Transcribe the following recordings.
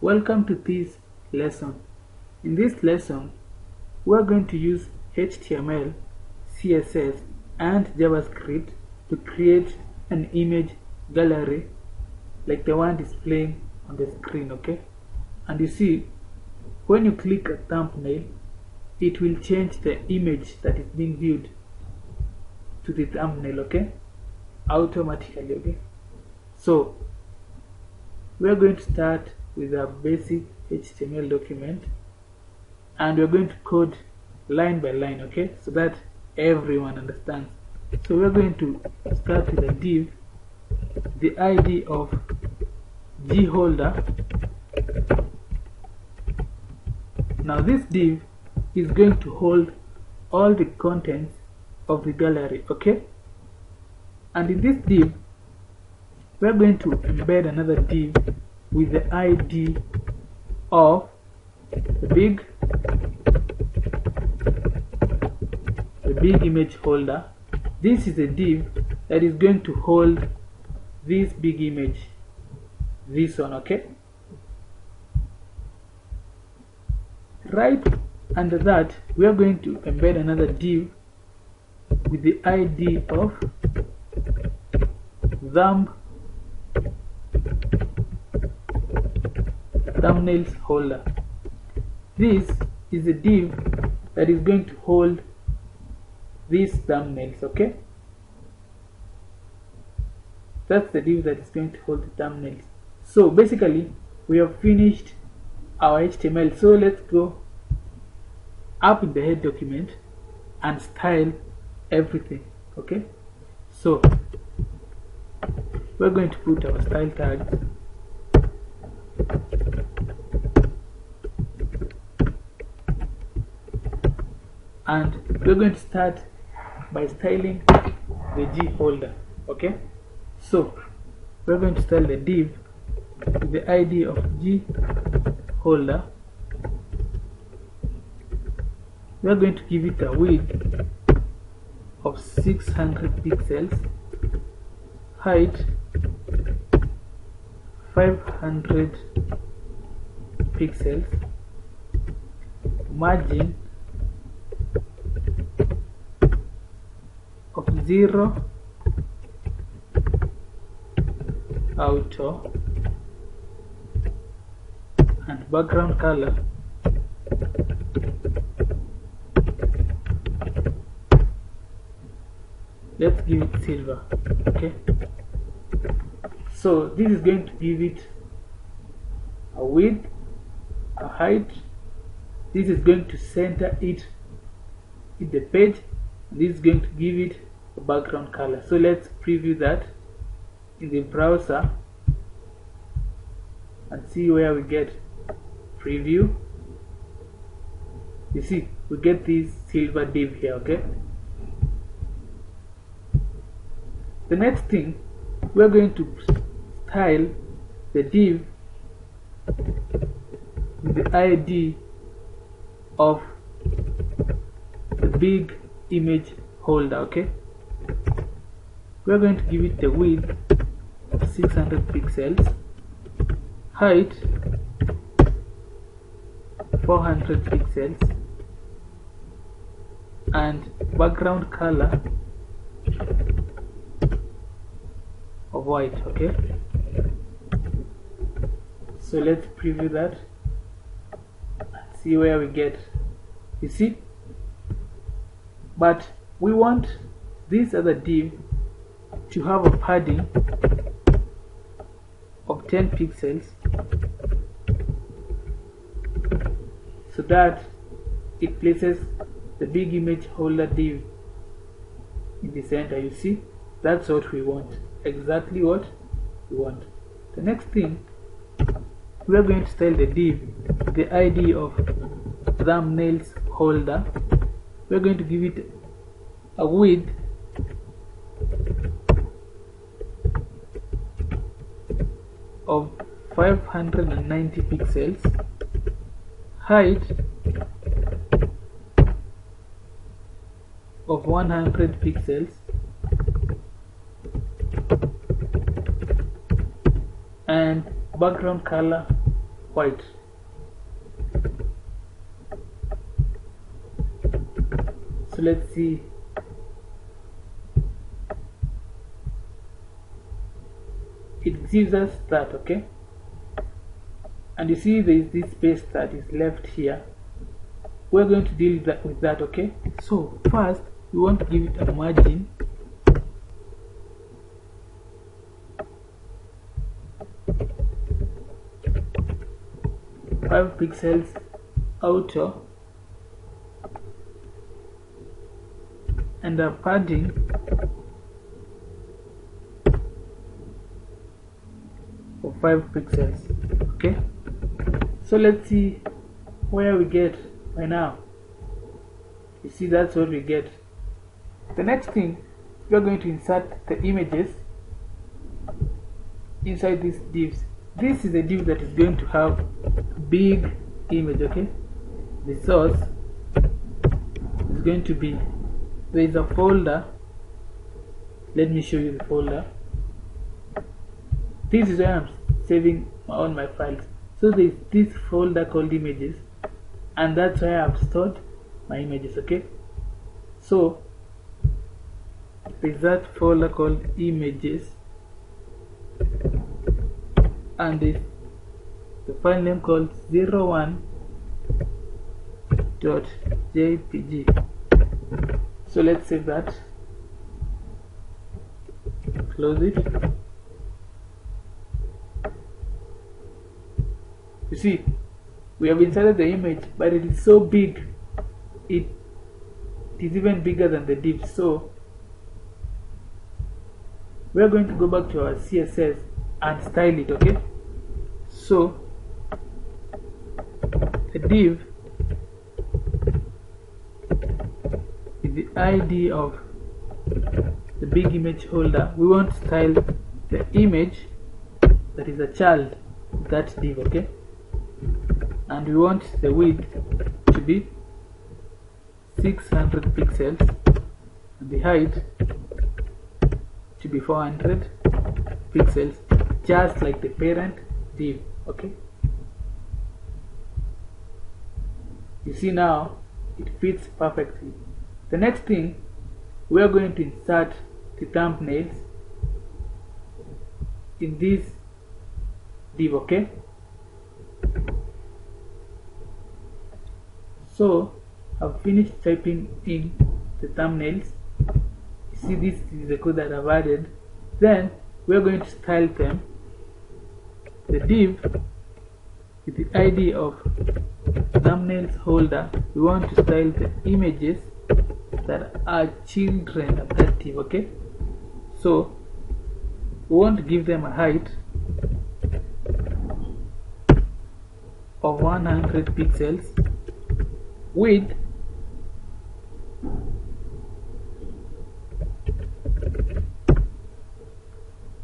Welcome to this lesson. In this lesson, we are going to use HTML, CSS and JavaScript to create an image gallery like the one displaying on the screen, okay? And you see, when you click a thumbnail, it will change the image that is being viewed to the thumbnail, okay? Automatically, okay? So, we are going to start with a basic HTML document and we're going to code line by line okay? So that everyone understands. So we're going to start with a div the id of g holder. Now this div is going to hold all the contents of the gallery okay? And in this div we're going to embed another div with the id of the big the big image holder. This is a div that is going to hold this big image this one okay? Right under that we are going to embed another div with the id of thumb thumbnails holder. This is a div that is going to hold these thumbnails okay? That's the div that is going to hold the thumbnails. So basically we have finished our HTML so let's go up in the head document and style everything okay? So we're going to put our style tags and we're going to start by styling the G holder okay? So we're going to style the div with the ID of G holder we're going to give it a width of 600 pixels height 500 pixels margin 0 auto. And background color. Let's give it silver okay? So this is going to give it a width a height. This is going to center it in the page. This is going to give it background color. So let's preview that in the browser and see where we get preview. You see we get this silver div here okay? The next thing we're going to style the div with the id of the big image holder okay we're going to give it the width of 600 pixels height 400 pixels and background color of white okay? So let's preview that see where we get. You see? But we want this other div to have a padding of 10 pixels so that it places the big image holder div in the center. You see that's what we want exactly what we want. The next thing we are going to style the div the id of thumbnails holder. We're going to give it a width of 590 pixels. Height of 100 pixels. And background color white. So let's see gives us that okay? And you see there is this space that is left here. We're going to deal that, with that okay? So first we want to give it a margin. Five pixels outer. And a padding 5 pixels okay? So let's see where we get by now. You see that's what we get. The next thing we're going to insert the images inside these divs. This is a div that is going to have big image okay? The source is going to be there is a folder. Let me show you the folder. This is where I'm saving all my files. So there is this folder called images and that's where I've stored my images okay? So there's that folder called images and this the file name called 01.jpg so let's save that. Close it see we have inserted the image but it is so big it is even bigger than the div so we are going to go back to our css and style it okay? So the div is the id of the big image holder. We want to style the image that is a child that div okay and we want the width to be 600 pixels and the height to be 400 pixels just like the parent div okay? You see now it fits perfectly. The next thing we are going to insert the thumbnails in this div okay so I've finished typing in the thumbnails. You see this is the code that I've added. Then we're going to style them. The div with the id of thumbnails holder. We want to style the images that are children of that div okay? So we want to give them a height of 100 pixels width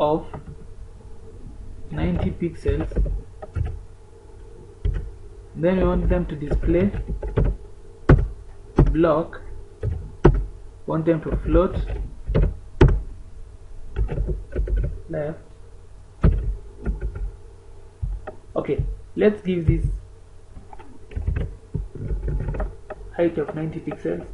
of 90 pixels. Then we want them to display block. Want them to float left. Okay let's give this height of 90 pixels.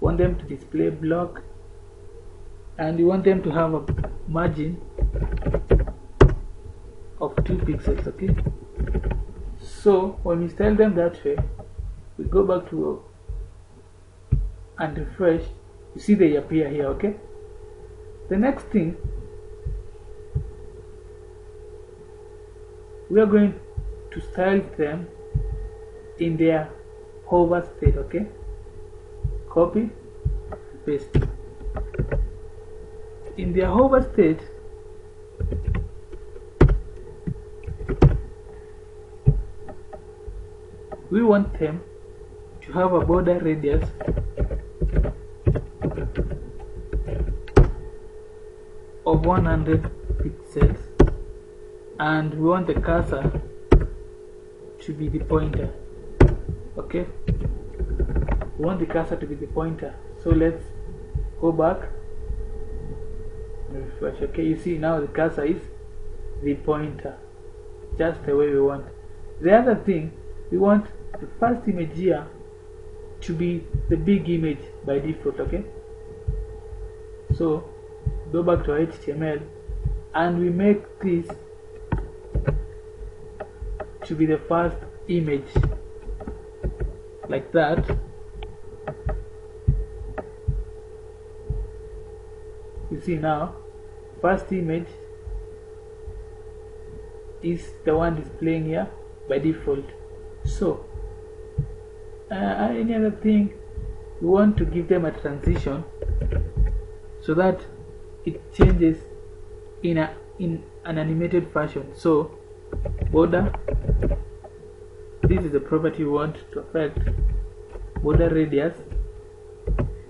Want them to display block and you want them to have a margin of 2 pixels okay? So when we style them that way we go back to and refresh. You see they appear here okay? The next thing we are going to style them in their hover state okay copy paste. In their hover state we want them to have a border radius. Of 100 pixels. And we want the cursor to be the pointer okay? We want the cursor to be the pointer. So let's go back. Refresh okay you see now the cursor is the pointer. Just the way we want. The other thing we want the first image here to be the big image by default okay? So go back to our HTML and we make this to be the first image like that. You see now first image is the one displaying here by default. So uh, any other thing? We want to give them a transition so that it changes in a in an animated fashion. So border this is the property we want to affect border radius.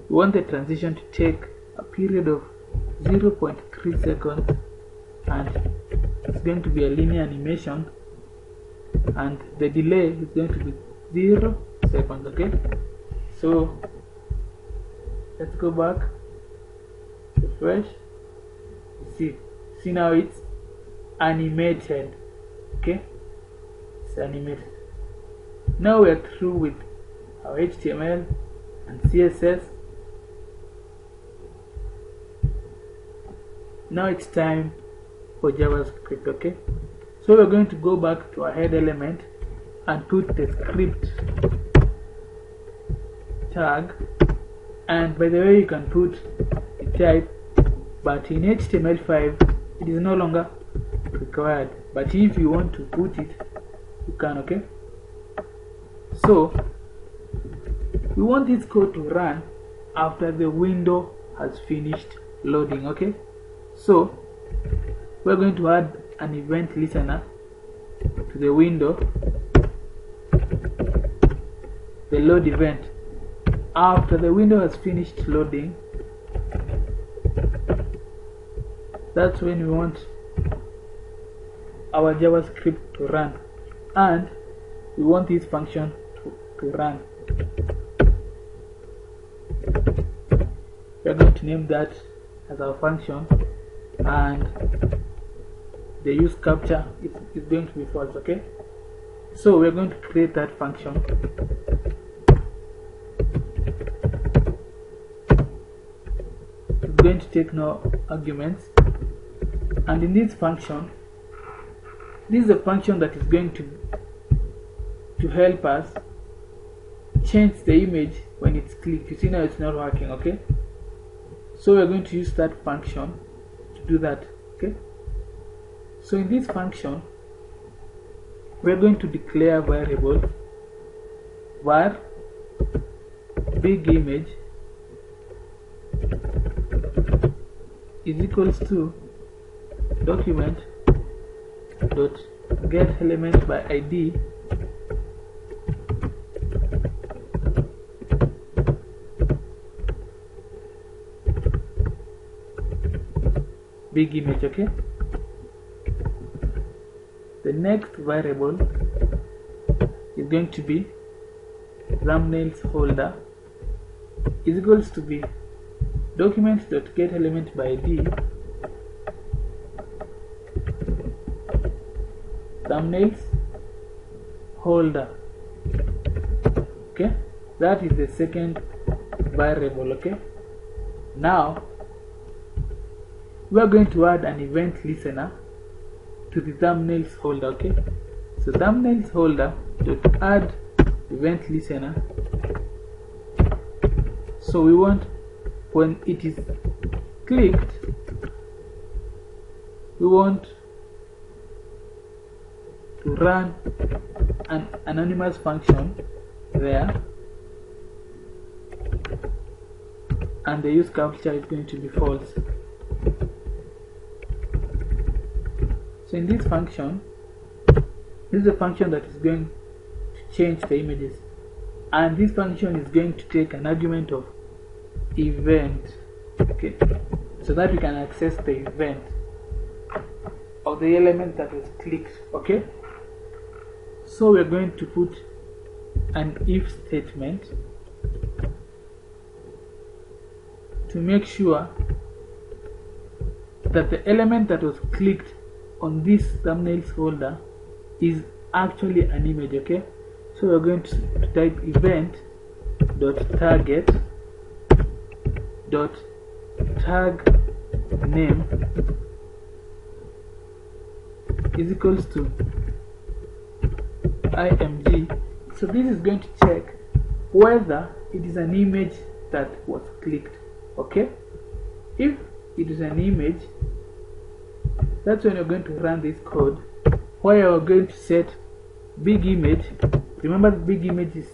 We want the transition to take a period of 0.3 seconds and it's going to be a linear animation and the delay is going to be 0 seconds okay? So let's go back refresh see see now it's animated okay? It's animated. Now we're through with our HTML and CSS now it's time for JavaScript okay? So we're going to go back to our head element and put the script tag. And by the way you can put the type but in HTML5 it is no longer required. But if you want to put it you can okay? So we want this code to run after the window has finished loading okay? So we're going to add an event listener to the window. The load event. After the window has finished loading that's when we want our javascript to run. And we want this function to, to run we're going to name that as our function and the use capture is, is going to be false okay? So we're going to create that function. It's going to take no arguments. And in this function this is a function that is going to to help us change the image when it's clicked. You see now it's not working okay so we're going to use that function to do that okay? So in this function we're going to declare variable var big image is equals to document dot get element by id big image okay? The next variable is going to be thumbnails folder is equals to be document dot get element by id thumbnails holder okay? That is the second variable okay? Now we are going to add an event listener to the thumbnails holder okay? So thumbnails holder dot add event listener. So we want when it is clicked we want to run an anonymous function there. And the use capture is going to be false so in this function this is a function that is going to change the images. And this function is going to take an argument of event. Okay. So that we can access the event of the element that was clicked. Okay. So we're going to put an if statement to make sure that the element that was clicked on this thumbnails folder is actually an image okay? So we're going to type event dot target dot tag name is equals to img. So this is going to check whether it is an image that was clicked okay? If it is an image that's when you're going to run this code. Where you're going to set big image. Remember the big image is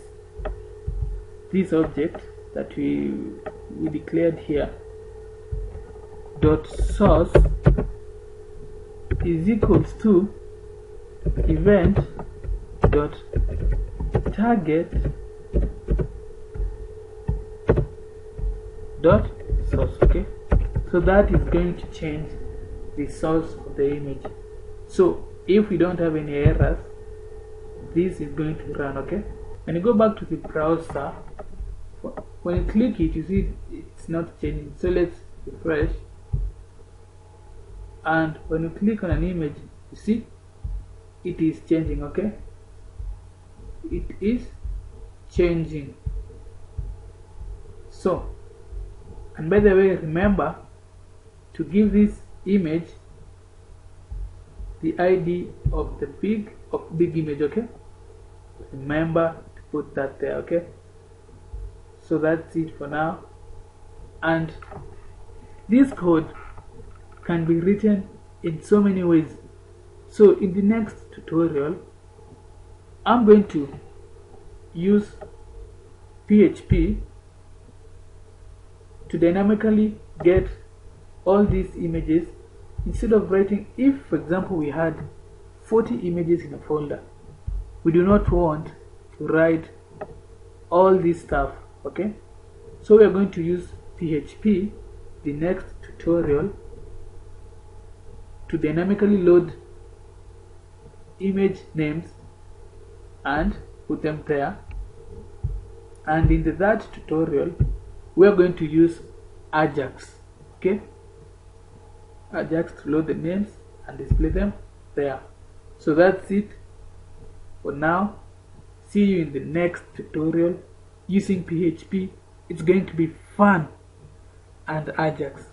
this object that we we declared here. Dot source is equals to event dot target dot source okay? So that is going to change the source of the image. So if we don't have any errors this is going to run okay? When you go back to the browser when you click it you see it's not changing. So let's refresh. And when you click on an image you see it is changing okay? It is changing. So and by the way remember to give this image the id of the big of big image okay? Remember to put that there okay? So that's it for now. And this code can be written in so many ways. So in the next tutorial I'm going to use PHP to dynamically get all these images instead of writing if for example we had 40 images in a folder we do not want to write all this stuff okay? So we are going to use PHP the next tutorial to dynamically load image names and put them there. And in the third tutorial we are going to use Ajax okay Ajax to load the names and display them there. So that's it for now. See you in the next tutorial. Using PHP it's going to be fun. And Ajax